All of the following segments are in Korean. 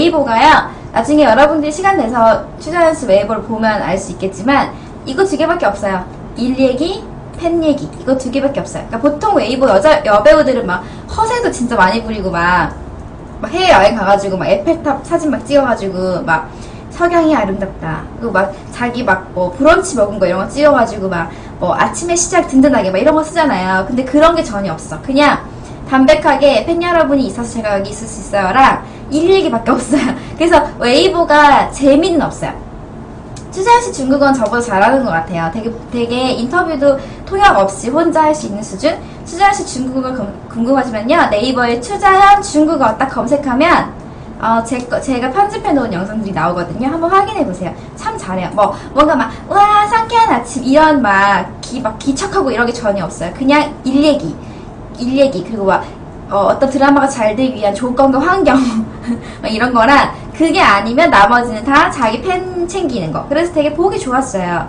웨이보가요. 나중에 여러분들이 시간 내서 추자현 씨 웨이보를 보면 알 수 있겠지만 이거 두 개밖에 없어요. 일 얘기, 팬 얘기 이거 두 개밖에 없어요. 그러니까 보통 웨이보 여자 여배우들은 막 허세도 진짜 많이 부리고 막, 막 해외 여행 가가지고 막 에펠탑 사진 막 찍어가지고 막 석양이 아름답다. 그리고 막 자기 막 뭐 브런치 먹은 거 이런 거 찍어가지고 막 뭐 아침에 시작 든든하게 막 이런 거 쓰잖아요. 근데 그런 게 전혀 없어. 그냥 담백하게 팬 여러분이 있어서 제가 여기 있을 수 있어요랑 일 얘기밖에 없어요. 그래서 웨이보가 재미는 없어요. 추자현 씨 중국어는 저보다 잘하는 것 같아요. 되게, 되게 인터뷰도 통역 없이 혼자 할 수 있는 수준? 추자현 씨 중국어 궁- 궁금하시면요. 네이버에 추자현 중국어 딱 검색하면 어, 제, 거- 제가 편집해 놓은 영상들이 나오거든요. 한번 확인해 보세요. 참 잘해요. 뭐, 뭔가 막, 와, 상쾌한 아침, 이런 막, 기, 막, 기척하고 이런 게 전혀 없어요. 그냥 일 얘기. 일 얘기. 그리고 막, 어, 떤 드라마가 잘 되기 위한 조건과 환경. 막 이런 거랑, 그게 아니면 나머지는 다 자기 팬 챙기는 거. 그래서 되게 보기 좋았어요.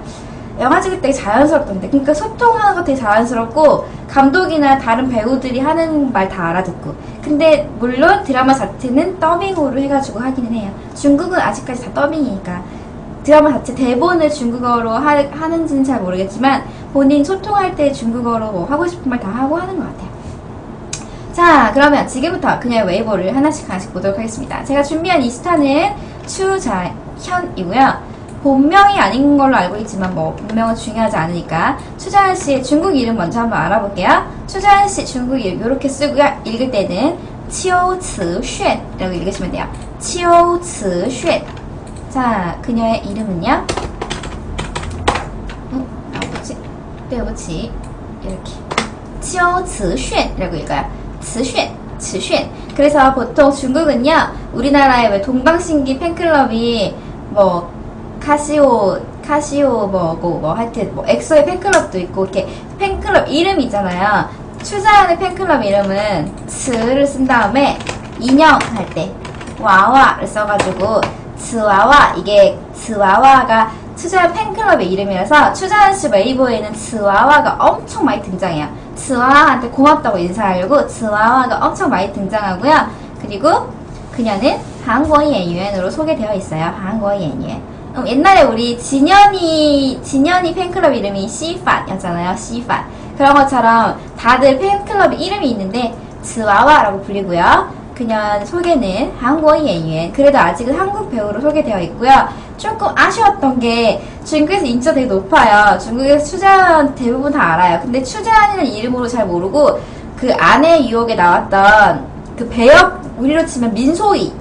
영화 찍을 때 자연스럽던데. 그러니까 소통하는 거 되게 자연스럽고, 감독이나 다른 배우들이 하는 말 다 알아듣고. 근데, 물론 드라마 자체는 더빙으로 해가지고 하기는 해요. 중국은 아직까지 다 더빙이니까. 드라마 자체 대본을 중국어로 하, 하는지는 잘 모르겠지만, 본인 소통할 때 중국어로 뭐 하고 싶은 말 다 하고 하는 것 같아요. 자 그러면 지금부터 그녀의 웨이보를 하나씩 하나씩 보도록 하겠습니다. 제가 준비한 이 스타는 추자현이고요. 본명이 아닌 걸로 알고 있지만 뭐 본명은 중요하지 않으니까 추자현 씨의 중국 이름 먼저 한번 알아볼게요. 추자현 씨 중국 이름 이렇게 쓰고요. 읽을 때는 치오츠쉔이라고 읽으시면 돼요. 치오츠쉔 자 그녀의 이름은요. 어? 아 뭐지? 네, 빼붙이 이렇게 치오츠쉔이라고 읽어요. 지쉔, 지쉔. 그래서 보통 중국은요, 우리나라의 왜 동방신기 팬클럽이 뭐 카시오, 카시오 뭐고 뭐 하여튼 뭐 엑소의 팬클럽도 있고 이렇게 팬클럽 이름이잖아요. 출자하는 팬클럽 이름은 스를 쓴 다음에 인형 할 때 와와를 써가지고 스와와 이게 스와와가 추자한 팬클럽의 이름이라서 추자한 씨 웨이보에는 스와와가 엄청 많이 등장해요. 츠와와한테 고맙다고 인사하려고 츠와와가 엄청 많이 등장하고요. 그리고 그녀는 한국어 연예인으로 소개되어 있어요. 한국어 연예인. 음, 옛날에 우리 진현이 진현이 팬클럽 이름이 시판이었잖아요. 시판 그런 것처럼 다들 팬클럽 이름이 있는데 츠와와라고 불리고요. 그녀 소개는 한국어 연예인. 그래도 아직은 한국 배우로 소개되어 있고요. 조금 아쉬웠던 게 중국에서 인기가 되게 높아요. 중국에서 추자연 대부분 다 알아요. 근데 추자연이라는 이름으로 잘 모르고 그 아내 유혹에 나왔던 그 배역 우리로 치면 민소희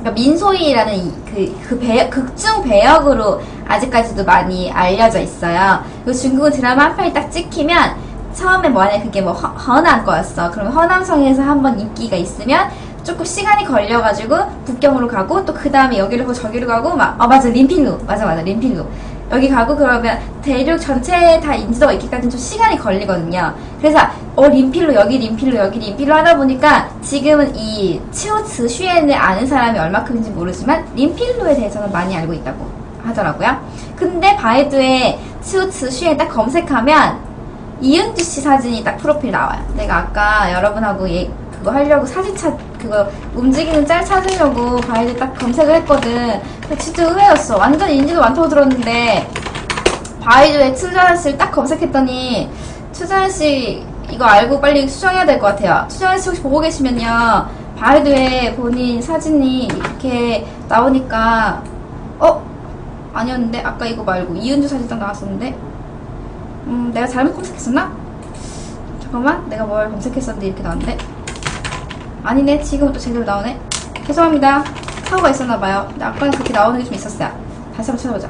그러니까 민소희라는 이- 그, 그 배, 극중 배역으로 아직까지도 많이 알려져 있어요. 그 중국은 드라마 한 편이 딱 찍히면 처음에 만약에 그게 뭐 허, 허남 거였어. 그러면 허남성에서 한번 인기가 있으면 조금 시간이 걸려가지고 북경으로 가고 또 그 다음에 여기로 가고 저기로 가고 막, 어, 맞아, 림필루. 맞아, 맞아, 림필루. 여기 가고 그러면 대륙 전체에 다 인지도가 있기까지는 좀 시간이 걸리거든요. 그래서 어 림필로 여기 림필로 여기 림필로 하다 보니까 지금은 이 치오츠 슈엔을 아는 사람이 얼마큼인지 모르지만 림필로에 대해서는 많이 알고 있다고 하더라고요. 근데 바이두에 치오츠 슈엔 딱 검색하면 이은주 씨 사진이 딱 프로필 나와요. 내가 아까 여러분하고 얘 그거 하려고 사진 찾 그거 움직이는 짤 찾으려고 바이두 딱 검색을 했거든. 진짜 의외였어. 완전 인지도 많다고 들었는데 바이두에 추자연 씨를 딱 검색했더니 추자연 씨 이거 알고 빨리 수정해야 될 것 같아요. 추자연 씨 혹시 보고 계시면요. 바이두에 본인 사진이 이렇게 나오니까 어? 아니었는데 아까 이거 말고 이은주 사진 딱 나왔었는데 음 내가 잘못 검색했었나? 잠깐만 내가 뭘 검색했었는데 이렇게 나왔는데 아니네 지금은 또 제대로 나오네 죄송합니다 사고가 있었나봐요 근데 아까는 그렇게 나오는 게 좀 있었어요 다시 한번 찾아보자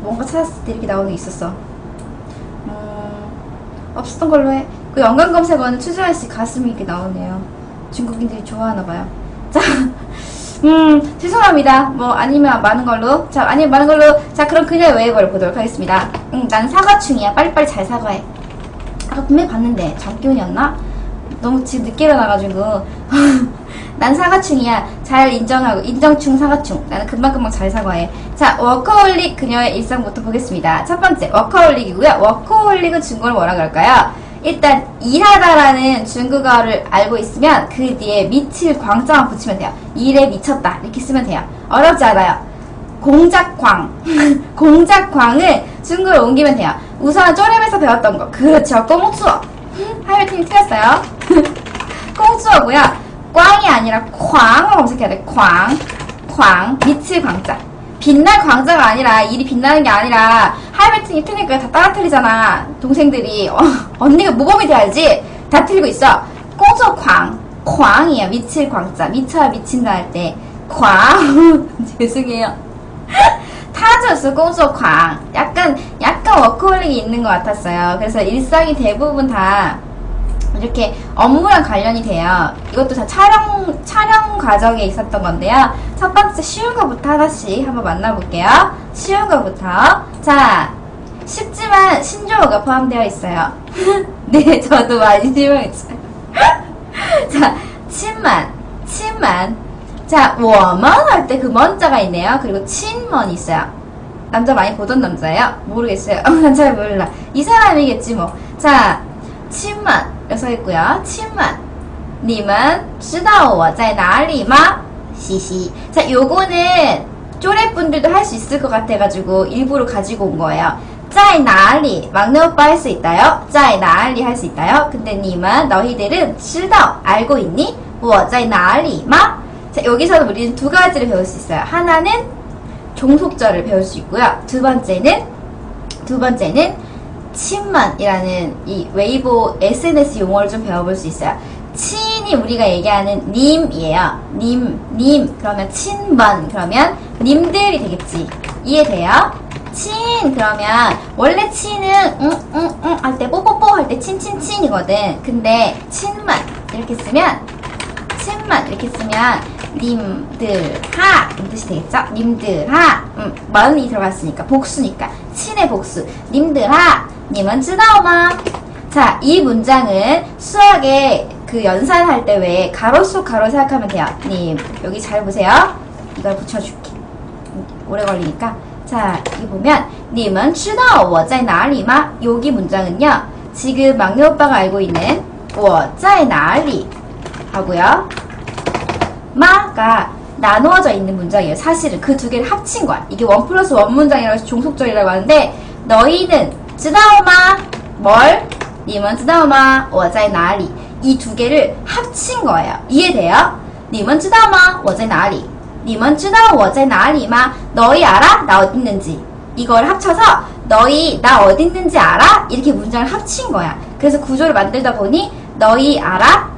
뭔가 찾았을 때 이렇게 나오는 게 있었어 음, 없었던 걸로 해그 연관 검색어는 추자연 씨 가슴이 이렇게 나오네요 중국인들이 좋아하나봐요 자 음, 죄송합니다. 뭐, 아니면 만 걸로. 자, 아니면 만 걸로. 자, 그럼 그녀의 웨이보를 보도록 하겠습니다. 응, 난 사과충이야. 빨리빨리 잘 사과해. 아까 분명히 봤는데, 잠기운이었나? 너무 지금 늦게 일어나가지고. 난 사과충이야. 잘 인정하고, 인정충 사과충. 나는 금방금방 잘 사과해. 자, 워커홀릭 그녀의 일상부터 보겠습니다. 첫 번째, 워커홀릭이고요. 워커홀릭은 중국어로 뭐라 그럴까요? 일단 일하다라는 중국어를 알고 있으면 그 뒤에 미칠 광자만 붙이면 돼요. 일에 미쳤다 이렇게 쓰면 돼요. 어렵지 않아요. 공작광 공작광을 중국어로 옮기면 돼요. 우선 쪼렙에서 배웠던 거 그렇죠. 꽁추어 하이웨팅이 틀렸어요. 꽁추어고요. 꽝이 아니라 광을 검색해야 돼. 광, 광, 미칠 광자. 빛날 광자가 아니라 일이 빛나는 게 아니라 하이웨팅이 틀리니까 다 따라 틀리잖아. 동생들이 어, 언니가 모범이 돼야지. 다 틀리고 있어. 꽁추어 광, 광이야. 미칠 광자. 미쳐야 미친다 할 때. 광. 죄송해요. 타졌어 꽁추어 광. 약간 약간 워크홀릭이 있는 것 같았어요. 그래서 일상이 대부분 다 이렇게 업무랑 관련이 돼요. 이것도 다 촬영, 촬영 과정에 있었던 건데요. 첫 번째 쉬운 거부터 하나씩 한번 만나볼게요. 쉬운 거부터. 자, 쉽지만 신조어가 포함되어 있어요. 네, 저도 많이 실망했어요. 자, 침만, 침만. 자, 워먼 할 때 그 먼자가 있네요. 그리고 친먼 있어요. 남자 많이 보던 남자예요? 모르겠어요. 난 잘 몰라. 이 사람이겠지 뭐. 자, 친만. 써 있고요. 친만. 님은 知道我在哪里吗? 시시. 자, 요거는 쪼레분들도 할 수 있을 것 같아가지고 일부러 가지고 온 거예요. 在哪里? 막내 오빠 할 수 있다요? 在哪里할 수 있다요? 근데 님은 너희들은 知道 알고 있니? 我在哪里吗? 자, 여기서는 우리는 두 가지를 배울 수 있어요. 하나는 종속절을 배울 수 있고요. 두 번째는 두 번째는 친만이라는 이 웨이보 SNS 용어를 좀 배워볼 수 있어요. 친이 우리가 얘기하는 님이에요. 님, 님. 그러면 친번. 그러면 님들이 되겠지. 이해돼요? 친. 그러면 원래 친은 응, 응, 응 할 때 뽀뽀뽀 할 때 친친친이거든. 근데 친만 이렇게 쓰면 친만 이렇게 쓰면 님들하 이 뜻이 되겠죠? 님들하 음, 만이 들어갔으니까 복수니까 친의 복수 님들하 님은 知道吗? 자, 이 문장은 수학에 그 연산할 때 왜 가로 속 가로 생각하면 돼요. 님, 여기 잘 보세요. 이걸 붙여줄게. 오래 걸리니까. 자, 여기 보면 님은 知道我在哪里吗? 여기 문장은요. 지금 막내 오빠가 알고 있는 我在哪里 하고요. 吗가 나누어져 있는 문장이에요. 사실은 그 두 개를 합친 거야. 이게 원 플러스 원 문장이라고 해서 종속절이라고 하는데 너희는 知道吗 뭘? 你们知道吗 我在哪里 이 두 개를 합친 거예요. 이해돼요? 님은 쯔다오마 워자의 나리 님은 쯔다오 워자의 나리마 너희 알아? 나 어디 있는지 이걸 합쳐서 너희 나 어디 있는지 알아? 이렇게 문장을 합친 거야. 그래서 구조를 만들다 보니 너희 알아?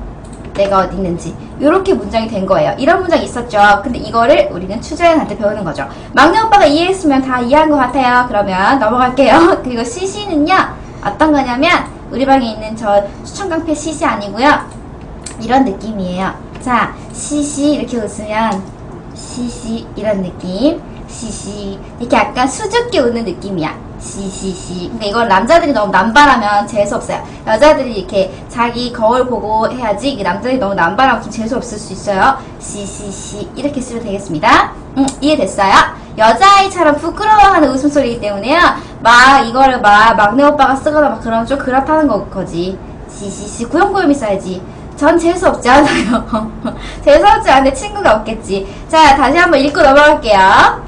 내가 어디 있는지 이렇게 문장이 된 거예요. 이런 문장이 있었죠. 근데 이거를 우리는 추자연한테 배우는 거죠. 막내 오빠가 이해했으면 다 이해한 것 같아요. 그러면 넘어갈게요. 그리고 CC는요. 어떤 거냐면 우리 방에 있는 저 수천강패 CC 아니고요. 이런 느낌이에요. 자, CC 이렇게 웃으면 CC 이런 느낌. CC 이렇게 약간 수줍게 웃는 느낌이야. 시시시. 근데 이걸 남자들이 너무 남발하면 재수 없어요. 여자들이 이렇게 자기 거울 보고 해야지 남자들이 너무 남발하면 좀 재수 없을 수 있어요. 시시시 이렇게 쓰면 되겠습니다. 음, 이해됐어요? 여자아이처럼 부끄러워하는 웃음소리이기 때문에요. 막 이거를 막 막내 오빠가 쓰거나 막 그러면 좀 그렇다는 거, 거지. 시시시 구형구염이 써야지. 전 재수 없지 않아요. 재수 없지 않은데 친구가 없겠지. 자, 다시 한번 읽고 넘어갈게요.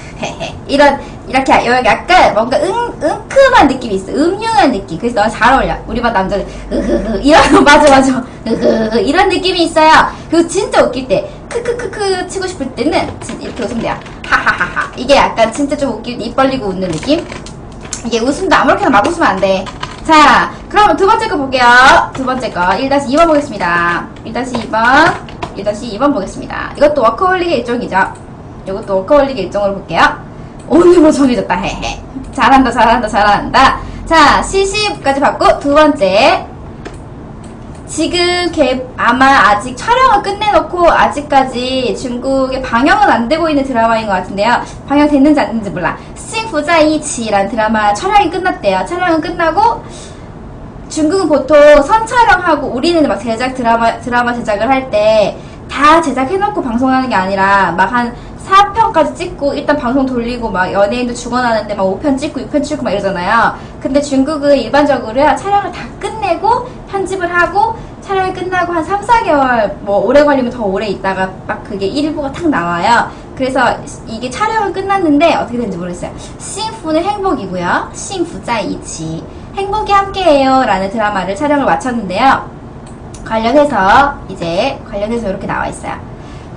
렇게. 이런 이렇게 여기 약간 뭔가 응, 은큼한 느낌이 있어. 음흉한 느낌. 그래서 너무 잘 어울려. 우리 반 남자들 으흐흐 이런 맞아 맞아 으흐흐 이런 느낌이 있어요. 그리고 진짜 웃길 때 크크크크 치고 싶을 때는 이렇게 웃으면 돼요. 하하하하. 이게 약간 진짜 좀 웃길 때 입 벌리고 웃는 느낌? 이게 웃음도 아무렇게나 막 웃으면 안돼 자 그럼 두 번째 거 볼게요. 두 번째 거. 1-2번 보겠습니다. 1-2번 1-2번 보겠습니다. 이것도 워커홀릭의 일종이죠 이것도 워커홀릭의 일정으로 볼게요. 오늘 뭐 정해졌다. 헤헤. 잘한다, 잘한다, 잘한다. 자, CC까지 받고 두 번째. 지금 걔 아마 아직 촬영을 끝내놓고 아직까지 중국에 방영은 안 되고 있는 드라마인 것 같은데요. 방영 됐는지 안 됐는지 몰라. 싱푸자이치라는 드라마 촬영이 끝났대요. 촬영은 끝나고 중국은 보통 선 촬영하고 우리는 막 제작 드라마 드라마 제작을 할 때 다 제작해놓고 방송하는 게 아니라 막한 4편까지 찍고 일단 방송 돌리고 막 연예인도 죽어나는데 막 5편 찍고 6편 찍고 막 이러잖아요. 근데 중국은 일반적으로요 촬영을 다 끝내고 편집을 하고 촬영이 끝나고 한 3, 4개월 뭐 오래 걸리면 더 오래 있다가 막 그게 일부가 탁 나와요. 그래서 이게 촬영은 끝났는데 어떻게 되는지 모르겠어요. 싱푸는 행복이고요. 싱푸 짜이치. 행복이 함께해요 라는 드라마를 촬영을 마쳤는데요. 관련해서 이제 관련해서 이렇게 나와 있어요.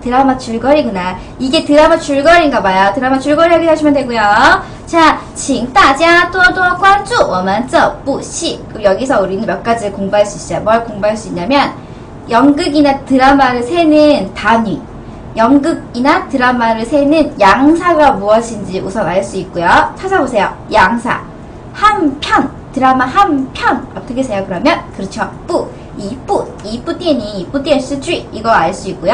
드라마 줄거리구나. 이게 드라마 줄거리인가 봐요. 드라마 줄거리 확인하시면 되고요. 자, 请大家多多关注我们这部戏. 그럼 여기서 우리는 몇 가지 공부할 수 있어요. 뭘 공부할 수 있냐면 연극이나 드라마를 세는 단위. 연극이나 드라마를 세는 양사가 무엇인지 우선 알 수 있고요. 찾아보세요. 양사. 한 편. 드라마 한 편. 어떻게 세요, 그러면? 그렇죠. 뿌. 이뿌. 이뿌 电影, 이뿌 电视剧. 이거 알 수 있고요.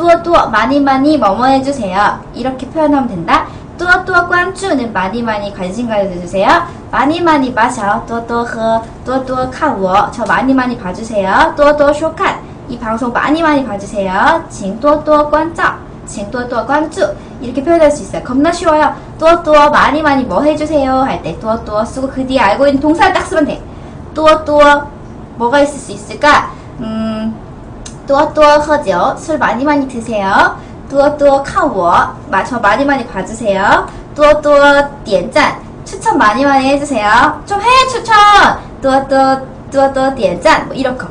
뚜어 뚜어 많이 많이 뭐뭐 해주세요. 이렇게 표현하면 된다. 뚜어 뚜어 관주는 많이 많이 관심 가져주세요. 많이 많이 마셔. 뚜어 뚜어 허. 뚜어 뚜어 카워. 저 많이 많이 봐주세요. 뚜어 뚜어 쇼칸. 이 방송 많이 많이 봐주세요. 징 뚜어 뚜어 관照. 징 뚜어 뚜어 관주. 이렇게 표현할 수 있어요. 겁나 쉬워요. 뚜어 뚜어 많이 많이 뭐 해주세요. 할 때 뚜어 뚜어 쓰고 그 뒤에 알고 있는 동사를 딱 쓰면 돼. 뚜어 뚜어 뭐가 있을 수 있을까? 음... 多多 喝酒, 술 많이 많이 드세요. 多多 카워, 저 많이 많이 봐주세요. 多多 点赞, 추천 많이 많이 해주세요. 좀 해 추천. 多多多多 点赞, 뭐 이런 거.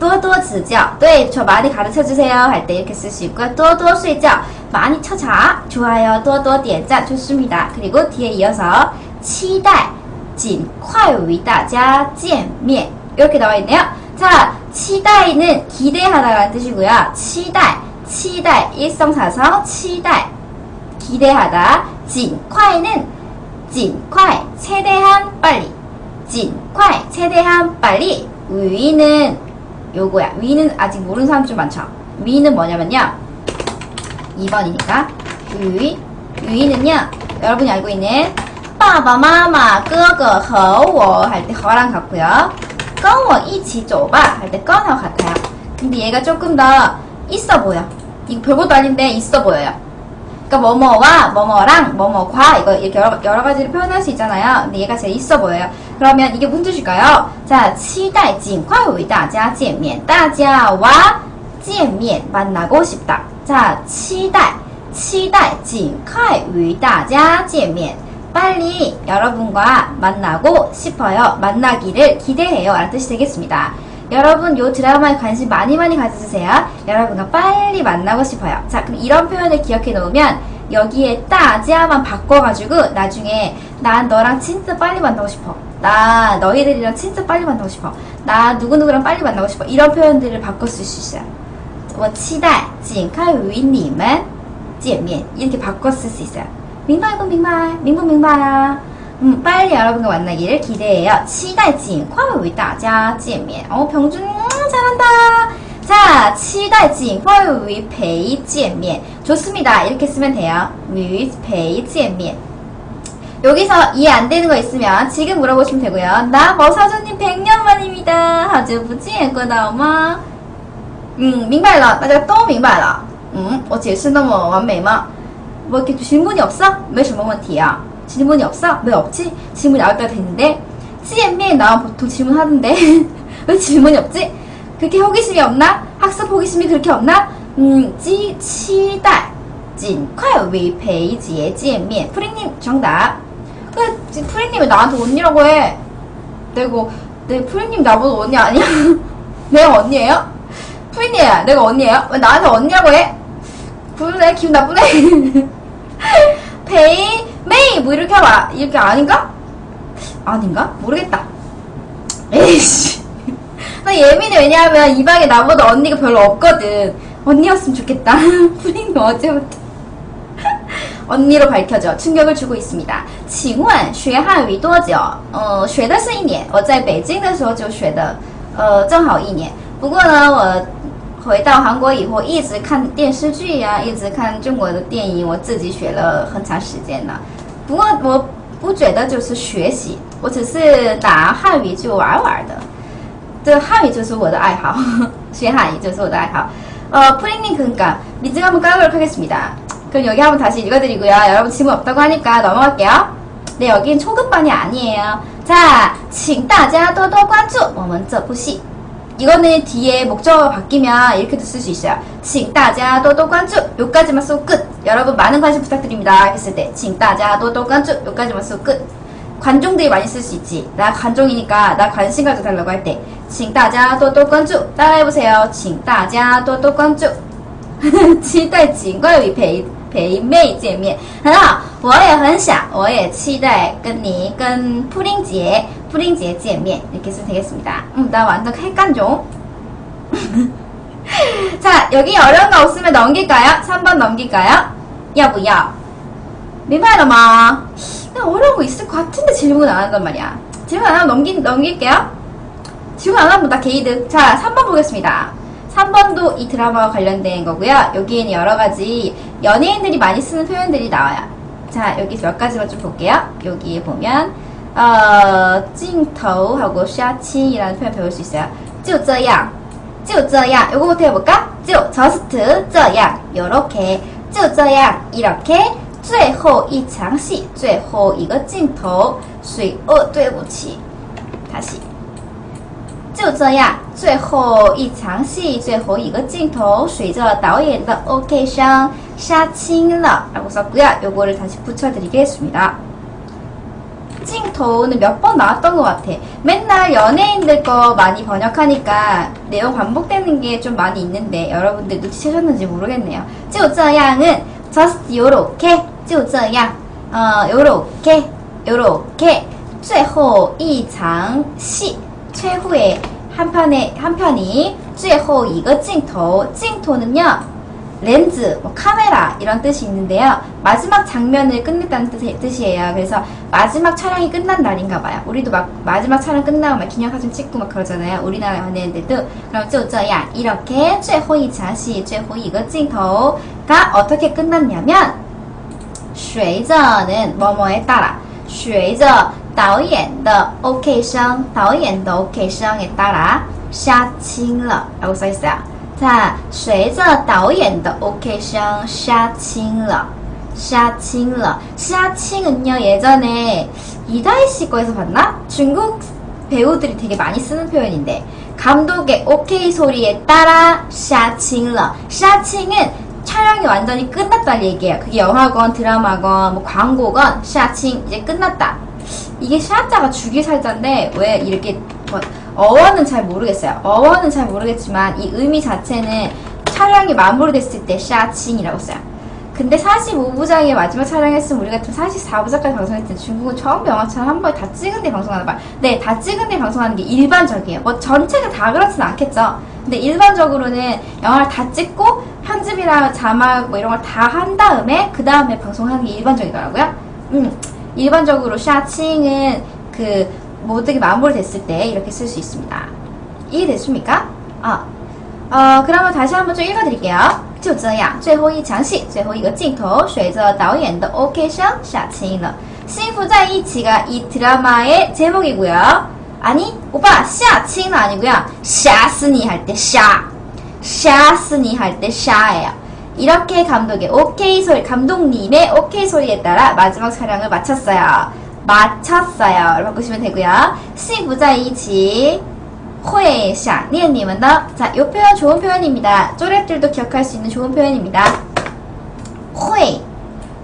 多多 指教, 네, 저 많이 가르쳐 주세요. 할 때 이렇게 쓸 수 있고요. 多多 睡觉, 많이 쳐자. 좋아요. 多多 点赞, 좋습니다. 그리고 뒤에 이어서 期待, 尽快与大家见面 이렇게 나와 있네요. 자, 치다이는 기대하다라는 뜻이고요. 치달, 치달, 일성사서 치달, 기대하다. 진, 콰이는 진, 콰이, 최대한 빨리. 진, 콰이, 최대한 빨리. 위는 요거야. 위는 아직 모르는 사람 좀 많죠. 위는 뭐냐면요. 2번이니까. 위, 위는요. 여러분이 알고 있는 빠바마마 끄거 허워 할때 허랑 같고요. 跟我一起走吧 할 때 건하고 같아요. 근데 얘가 조금 더 있어 보여. 이거 별것도 아닌데 있어 보여요. 그러니까 뭐뭐와 뭐뭐랑 뭐뭐과 이거 이렇게 여러, 여러 가지를 표현할 수 있잖아요. 근데 얘가 제일 있어 보여요. 그러면 이게 무슨 뜻일까요? 자, 期待尽快与大家见面.大家와 见面 만나고 싶다. 자, 期待期待尽快与大家见面. 빨리 여러분과 만나고 싶어요. 만나기를 기대해요. 라는 뜻이 되겠습니다. 여러분 요 드라마에 관심 많이 많이 가져주세요. 여러분과 빨리 만나고 싶어요. 자 그럼 이런 표현을 기억해 놓으면 여기에 따지야만 바꿔가지고 나중에 난 너랑 진짜 빨리 만나고 싶어. 나 너희들이랑 진짜 빨리 만나고 싶어. 나 누구누구랑 빨리 만나고 싶어. 이런 표현들을 바꿔 쓸 수 있어요. 我期待尽快与你们见面 이렇게 바꿔 쓸 수 있어요. 明白不明白?明不明白啊? 음, 빨리 여러분과 만나기를 기대해요. 期待尽快与大家见面. 어, 병준 음, 잘한다. 자, 期待尽快与陪见面. 좋습니다. 이렇게 쓰면 돼요. 与陪见面. 여기서 이해 안 되는 거 있으면 지금 물어보시면 되고요. 나 버사주님 100년 만입니다. 아주 부지했구나, 嗯，明白了，大家都明白了。嗯，我解释那么完美吗？ 뭐 이렇게 질문이 없어? 没什么问题啊. 질문이 없어? 왜 없지? 질문이 나올 때가 됐는데 CM에 나와 보통 질문하던데 왜 질문이 없지? 그렇게 호기심이 없나? 학습 호기심이 그렇게 없나? 음, 지, 치달, 진, 快为培姐见面. 프리님 정답. 그 프리님 왜 나한테 언니라고 해? 내가 내 프리님 나보다 언니 아니야? 내가 언니예요? 프리님 내가 언니예요? 왜 나한테 언니라고 해? 그래 기분 나쁘네. 페이 메이 뭐 이렇게 와 이렇게 아닌가? 아닌가? 모르겠다. 에이씨. 나 예민해 왜냐하면 이 방에 나보다 언니가 별로 없거든. 언니였으면 좋겠다. 푸딩도 어제부터 언니로 밝혀져 충격을 주고 있습니다. 请问学汉语多久？呃，学的是一年。我在北京的时候就学的，呃，正好一年。不过呢，我 回到韩国以后一直看电视剧呀、一直看中国的电影，我自己学了很长时间了。不过我不觉得就是学习，我只是拿汉语就玩玩的。这汉语就是我的爱好，学汉语就是我的爱好。어, 프리님 그러니까 리즈 한번 까도록 하겠습니다. 그럼 여기 한번 다시 읽어드리고요. 여러분 질문 없다고 하니까 넘어갈게요. 네, 여긴 초급반이 아니에요. 자, 请大家多多关注我们这部戏. 이거는 뒤에 목적어가 바뀌면 이렇게도 쓸 수 있어요. 请大家多多关注 요까지만 쓰고 끝. 여러분 많은 관심 부탁드립니다. 했을 때 请大家多多关注 요까지만 쓰고 끝. 관종들이 많이 쓸 수 있지. 나 관종이니까 나 관심 가져달라고 할 때, 请大家多多关注. 따라해보세요. 请大家多多关注. 期待尽快与 陪陪妹见面，很好，我也很想，我也期待跟你跟푸링제푸링제见面。이렇게쓰면되겠습니다 음, 나 완전 헷갈려. 자, 여기 어려운 거 없으면 넘길까요? 3번 넘길까요? 要不要?明白了吗? 나 어려운 거 있을 것 같은데 질문 안 한단 말이야. 질문 안 하면 넘기, 넘길게요. 질문 안 하면 나 게이드. 자, 3번 보겠습니다. 3번도 이 드라마와 관련된 거고요. 여기에는 여러 가지 연예인들이 많이 쓰는 표현들이 나와요. 자, 여기서 몇 가지만 좀 볼게요. 여기에 보면 어, 찡터하고 샤칭이라는 표현 배울 수 있어요. 就这样,就这样. 요거부터 해볼까? 就 just 这样. 요렇게 就这样 이렇게 最后一场戏最后一个镜头水哦对不起 다시 就这样，最后一场戏，最后一个镜头，随着导演的 OK 声杀青了라고 썼고요. 요거를 다시 붙여드리겠습니다. 찡토는 몇 번 나왔던 것 같아. 맨날 연예인들 거 많이 번역하니까 내용 반복되는 게 좀 많이 있는데 여러분들 눈치채셨는지 모르겠네요. 就这样은 just 요렇게 就这样 어, 요렇게 요렇게 最后一场戏 최후의 한 편의 한 편이 最后一个镜头镜头는요 렌즈, 뭐 카메라 이런 뜻이 있는데요. 마지막 장면을 끝냈다는 뜻, 이에요 그래서 마지막 촬영이 끝난 날인가 봐요. 우리도 막 마지막 촬영 끝나고 막 기념사진 찍고 막 그러잖아요. 우리나라 연예인들도 그럼 就这样 이렇게 最后一场戏最后一个镜头가 어떻게 끝났냐면 随着는 뭐뭐에 따라 随着 导演的 OK 声导演的 OK 声에 따라 杀青了라고 써있어요. 자, 随着导演的 OK 声杀青了杀青了杀青은요 예전에 이다희 씨 거에서 봤나? 중국 배우들이 되게 많이 쓰는 표현인데 감독의 OK 소리에 따라 杀青了杀青은 촬영이 완전히 끝났다는 얘기예요. 그게 영화건 드라마건 뭐 광고건 杀青 이제 끝났다. 이게 샤자가 주기살자인데 왜 이렇게 뭐 어원은 잘 모르겠어요. 어원은 잘 모르겠지만 이 의미 자체는 촬영이 마무리됐을 때 샤칭이라고 써요. 근데 45부작의 마지막 촬영했으면 우리가 좀 44부작까지 방송했을 때 중국은 처음 영화처럼 한 번에 다 찍은 뒤 방송하는 봐. 네, 다 찍은 뒤 방송하는 게 일반적이에요. 뭐 전체가 다 그렇지는 않겠죠. 근데 일반적으로는 영화를 다 찍고 편집이랑 자막 뭐 이런 걸 다 한 다음에 그 다음에 방송하는 게 일반적이더라고요. 음. 일반적으로 샤칭은 그 모든 게 마무리됐을 때 이렇게 쓸 수 있습니다. 이해됐습니까? 아, 어, 그러면 다시 한번 좀 읽어드릴게요. 就这样最后一场戏最后一个镜头随着导演的 OK 声下青了幸福在一起가 이 드라마의 제목이고요. 아니 오빠 下青는 아니고요. 吓死你 할때 吓吓死你 할때 吓예요. 이렇게 감독의 오케이 소리, 감독님의 오케이 소리에 따라 마지막 촬영을 마쳤어요. 마쳤어요. 바꾸시면 되고요. 시부자이지 호에 샤니엔님은더 자, 요 표현 좋은 표현입니다. 쪼랩들도 기억할 수 있는 좋은 표현입니다. 호에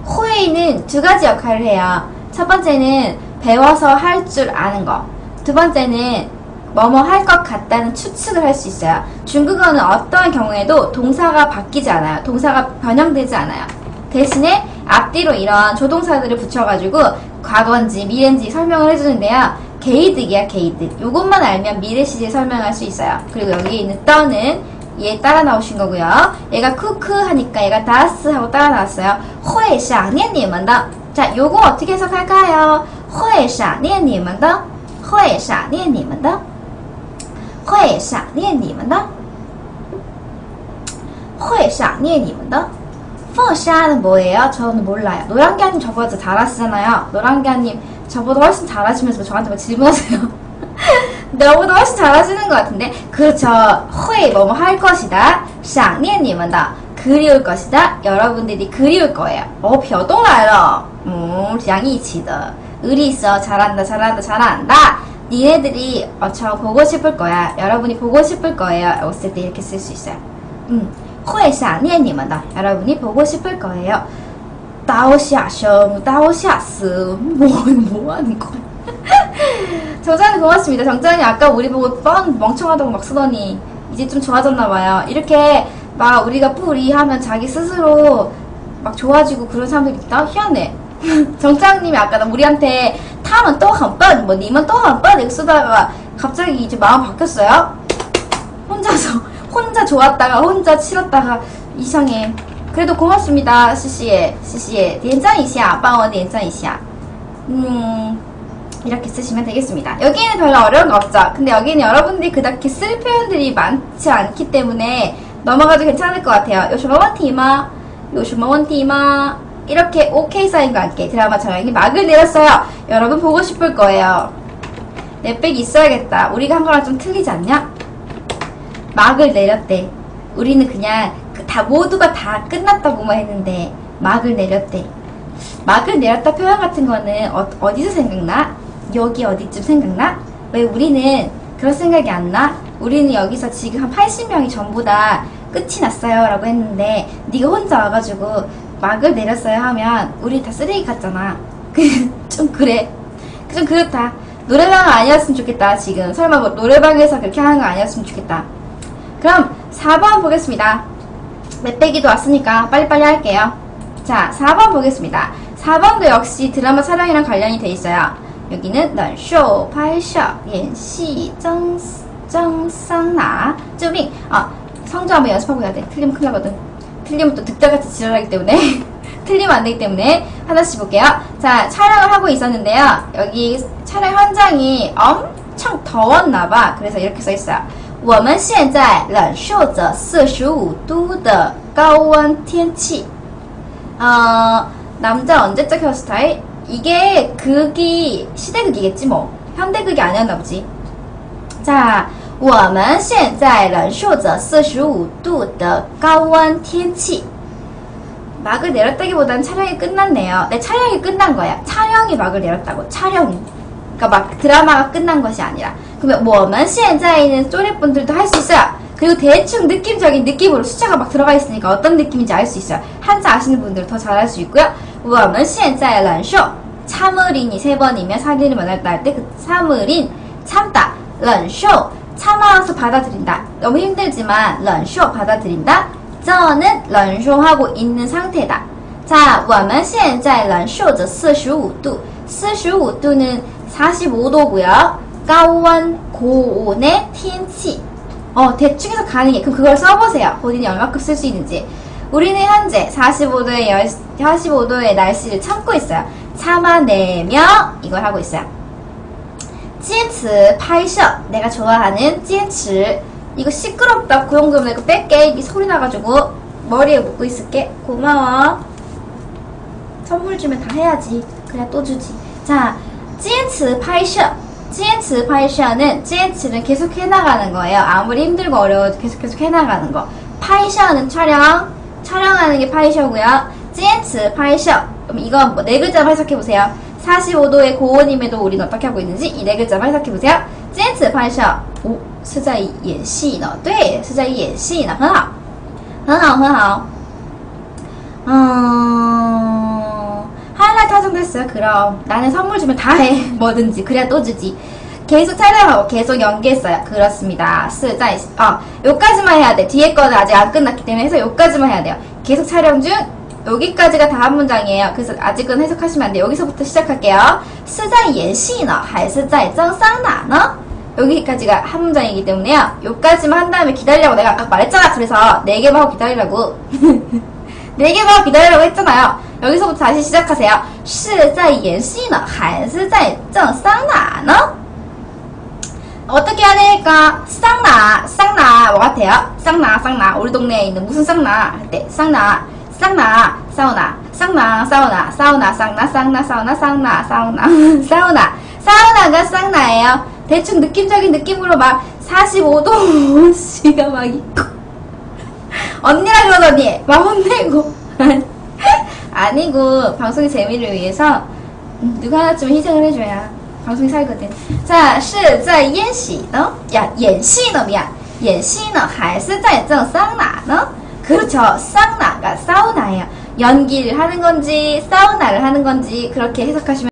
호에이는 두 가지 역할을 해요. 첫 번째는 배워서 할 줄 아는 거. 두 번째는 뭐뭐 할 것 같다는 추측을 할 수 있어요. 중국어는 어떠한 경우에도 동사가 바뀌지 않아요. 동사가 변형되지 않아요. 대신에 앞뒤로 이런 조동사들을 붙여가지고 과거인지 미래인지 설명을 해주는데요. 게이득이야 게이득. 요것만 알면 미래 시제 설명할 수 있어요. 그리고 여기에 있는 떠는 얘 따라 나오신 거고요. 얘가 쿠크 하니까 얘가 다스 하고 따라 나왔어요. 호에 샤니엔 니먼다. 자, 요거 어떻게 해석할까요? 샤니 엔 니먼다. 호에 샤니엔 니먼다. 호에 샤니엔 니먼다. 포샤는 뭐예요? 저는 몰라요. 노랑개님 저보다 잘하시잖아요. 노랑개님 저보다 훨씬 잘하시면서 저한테 뭐 질문하세요. 너보다 훨씬 잘하시는 것 같은데 그렇죠. 회 뭐뭐 할 것이다. 想念你们的 그리울 것이다. 여러분들이 그리울 거예요. 어, 表动来了. 음, 两一起的. 의리 있어. 잘한다, 잘한다, 잘한다. 니네들이 어, 저 보고 싶을 거야. 여러분이 보고 싶을 거예요. 없을 때 이렇게 쓸 수 있어요. 음, 会想念你们的. 여러분이 보고 싶을 거예요. 刀下生, 刀下死. 뭐, 뭐 하는 거야? 정장님 고맙습니다. 정장님 아까 우리 보고 뻔 멍청하다고 막 쓰더니 이제 좀 좋아졌나봐요. 이렇게 막 우리가 뿌리 하면 자기 스스로 막 좋아지고 그런 사람들 있다? 희한해. 정장님이 아까 우리한테 타면 또 한 번, 뭐 님은 또 한 번 이렇게 쓰다가 갑자기 이제 마음 바뀌었어요. 혼자서 혼자 좋았다가 혼자 싫었다가 이상해. 그래도 고맙습니다. 시시에 시시에 点赞一下帮我点赞一下 음 이렇게 쓰시면 되겠습니다. 여기에는 별로 어려운 거 없죠. 근데 여기는 여러분들이 그닥 쓸 표현들이 많지 않기 때문에 넘어가도 괜찮을 것 같아요. 요시마 원티마, 요시마 원티마 이렇게 오케이 사인과 함께 드라마 촬영이 막을 내렸어요. 여러분 보고 싶을 거예요. 넷백 있어야겠다. 우리가 한 거랑 좀 틀리지 않냐? 막을 내렸대. 우리는 그냥 다 모두가 다 끝났다고만 했는데 막을 내렸대. 막을 내렸다 표현 같은 거는 어, 디서 생각나? 여기 어디쯤 생각나? 왜 우리는 그런 생각이 안 나? 우리는 여기서 지금 한 80명이 전부 다 끝이 났어요 라고 했는데 네가 혼자 와가지고 막을 내렸어야 하면 우리 다 쓰레기 같잖아. 그, 좀 그래. 좀 그렇다. 노래방 아니었으면 좋겠다 지금. 설마 뭐 노래방에서 그렇게 하는 거 아니었으면 좋겠다. 그럼 4번 보겠습니다. 맷배기도 왔으니까 빨리빨리 할게요. 자 4번 보겠습니다. 4번도 역시 드라마 촬영이랑 관련이 돼 있어요. 여기는 넌쇼 파이쇼 옌시 예, 정정상나 쭈빙 아, 어 성조 한번 연습하고 해야 돼. 틀리면 큰일 나거든. 틀리면 또 득자같이 지랄하기 때문에 틀리면 안 되기 때문에 하나씩 볼게요 자 촬영을 하고 있었는데요 여기 촬영 현장이 엄청 더웠나봐 그래서 이렇게 써있어요 我们现在忍受着45度的高温天气 어, 남자 언제적 헤어스타일? 이게 극이 시대극이겠지 뭐 현대극이 아니었나 보지 자 我们现在忍受着45度的高温天气 막을 내렸다기보단 촬영이 끝났네요 네 촬영이 끝난 거야 촬영이 막을 내렸다고 촬영이 그러니까 막 드라마가 끝난 것이 아니라 그러면 我们现在는 쪼리분들도 할 수 있어요 그리고 대충 느낌적인 느낌으로 숫자가 막 들어가 있으니까 어떤 느낌인지 알 수 있어요 한자 아시는 분들 더 잘할 수 있고요 我们现在忍受 참을인이 세 번이면 사귀를 만났다 할 때 그 참을인 참다 忍受 참아서 받아들인다 너무 힘들지만 忍受 받아들인다 저는 忍受하고 있는 상태다 자, 我们现在忍受着45度 45도는 45도고요高温 고온의 天气 어, 대충 해서 가능해 그럼 그걸 써보세요 본인이 얼마큼 쓸 수 있는지 우리는 현재 45도의, 열, 45도의 날씨를 참고 있어요. 참아내며 이걸 하고 있어요. 찐츠 파이셔 내가 좋아하는 찐츠 이거 시끄럽다. 고용금 내고 뺄게. 이 소리 나가지고 머리에 묶고 있을게. 고마워. 선물 주면 다 해야지. 그래 또 주지. 자 찐츠 파이셔 찐츠 파이셔는 찐츠는 계속 해나가는 거예요. 아무리 힘들고 어려워도 계속 계속 해나가는 거. 파이셔는 촬영. 촬영하는 게 파이셔고요. 찐츠 파이셔 그럼 이거 뭐 네 글자로 해석해보세요. 45도의 고온임에도 우리는 어떻게 하고 있는지 이 네 글자만 해석해보세요. 찐츠 파이셔. 오, 是在演戏呢.对,是在演戏呢.很好.很好,很好. 음, 하이라이트 하정됐어요. 그럼 나는 선물 주면 다 해. 뭐든지. 그래야 또 주지. 계속 촬영하고 계속 연기했어요. 그렇습니다. 스자 아, 요까지만 해야 돼. 뒤에 거는 아직 안 끝났기 때문에 해서 요까지만 해야 돼요. 계속 촬영 중 여기까지가 다 한 문장이에요. 그래서 아직은 해석하시면 안 돼요. 여기서부터 시작할게요. 是在演戏呢还是在蒸桑拿呢? 여기까지가 한 문장이기 때문에요. 여기까지만 한 다음에 기다리라고 내가 아까 말했잖아. 그래서 네 개만 하고 기다리라고. 네 개만 하고 기다리라고 했잖아요. 여기서부터 다시 시작하세요. 是在演戏呢还是在蒸桑拿呢? 어떻게 해야 될까? 쌍나, 쌍나, 뭐 같아요? 쌍나, 쌍나. 우리 동네에 있는 무슨 쌍나? 할때 쌍나, 쌍나, 사우나, 쌍나, 사우나, 사우나, 쌍나, 쌍나, 사우나, 쌍나, 사우나, 사우나. 사우나가 쌍나예요. 대충 느낌적인 느낌으로 막 45도씨가 막 있고. 언니라 그러더니 막 혼내고. 아니고, 방송의 재미를 위해서 음, 누가 하나쯤 희생을 해줘야 방송이 살거든. 자, 是在演戏呢? 야, 演戏呢,야, 演戏呢,还是在蒸桑拿呢? 그렇죠.桑나가 사우나예요. 연기를 하는 건지 사우나를 하는 건지 그렇게 해석하시면